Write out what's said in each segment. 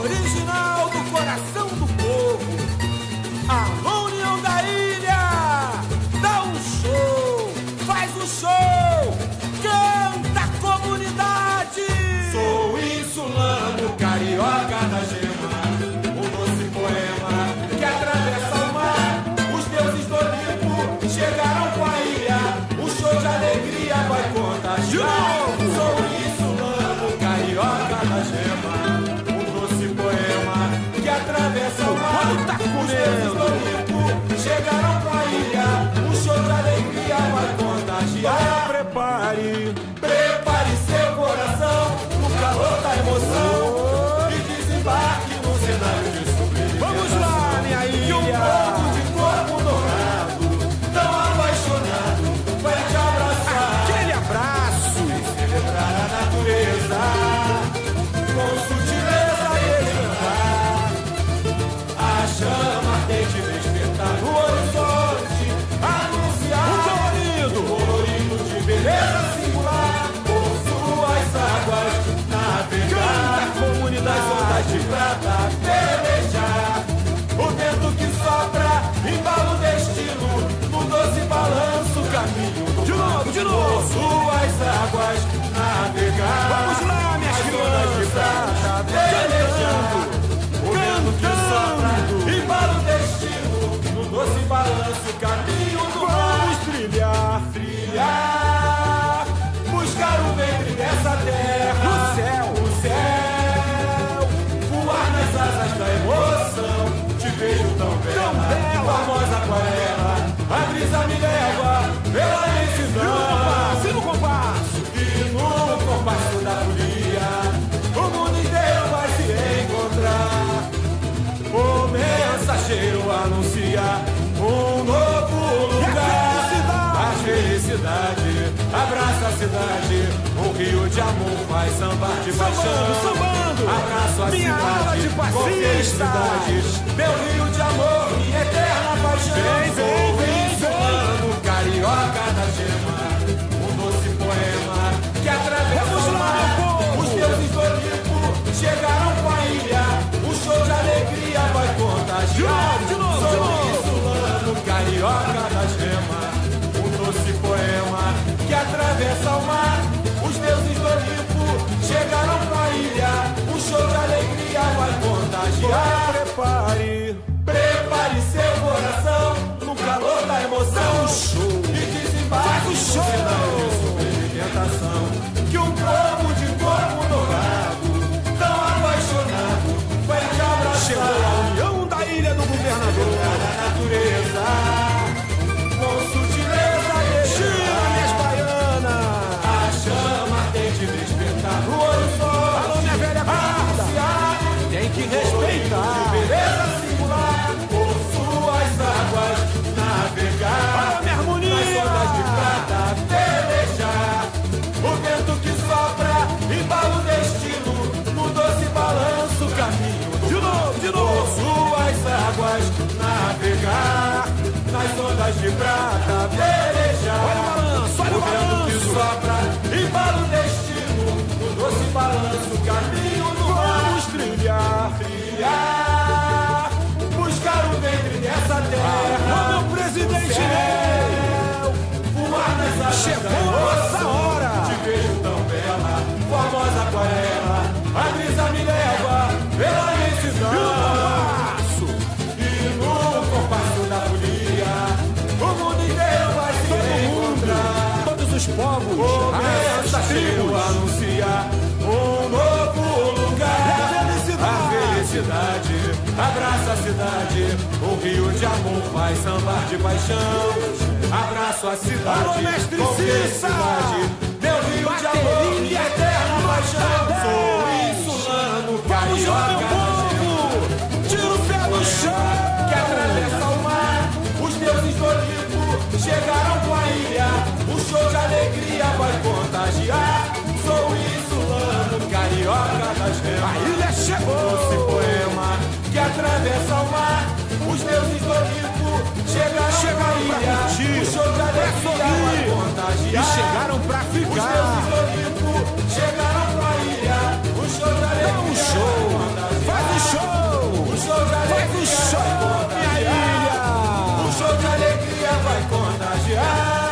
original do coração do povo. Alô, União da Ilha! Dá um show! Faz o um show! pare. Rio de amor vai sambar de sambando, paixão. Sambando, Abraço a minha cidade de passista. Meu Rio de amor, eterna paixão. Vem, vem, vem. chegou a união da ilha do governador. A natureza, navegar nas ondas de prata. nossa cidade. O Rio de Amor vai sambar de paixão. Abraço a cidade Alô, mestre com. Meu Rio de Amor, minha é eterna paixão. Sou insulano, carioca. povo, tira o pé do chão. Que atravessa o mar, os deuses do Olimpo chegaram com a ilha. O show de alegria vai contagiar. Sou insulano, carioca das redes. até salvar os deuses do Olimpo chegaram, chegaram pra, pra curtir, o show de alegria contagiar. E chegaram pra ficar. Os deuses do Olimpo chegaram pra ilha, o show de alegria Dá um show, faz show, o show de alegria faz o show, minha ilha. O show de alegria vai contagiar.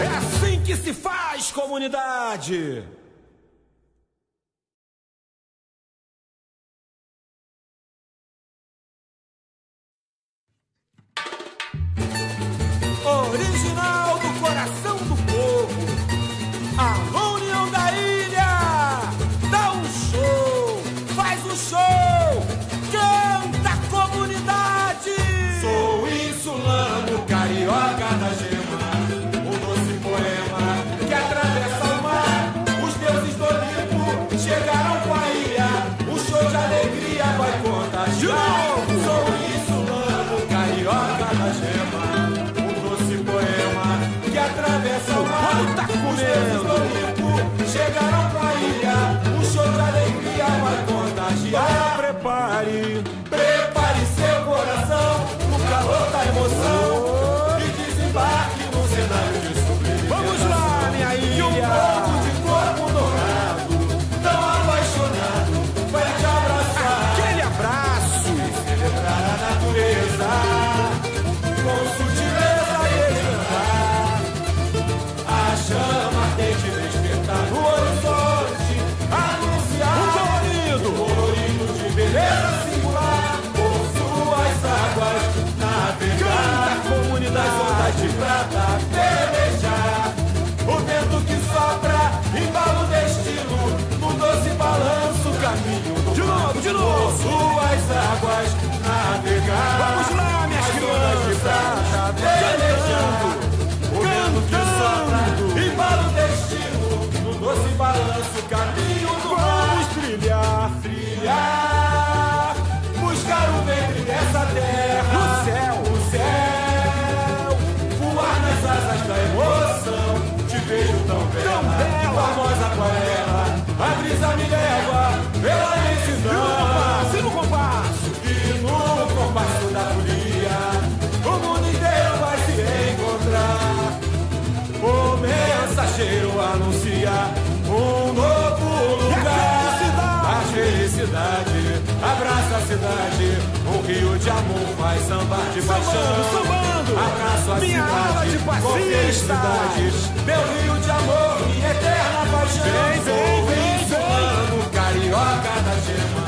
É assim que se faz, comunidade. brisa me leva pela decisão. E no compasso, e no compasso, e no compasso da folia, o mundo inteiro vai se encontrar. O mensageiro anuncia um novo lugar. A felicidade abraça a cidade, um rio de amor faz sambar de paixão. Abraço a minha cidade, de com meu rio de amor, minha eterna paixão. Vem, vem, vem. imagine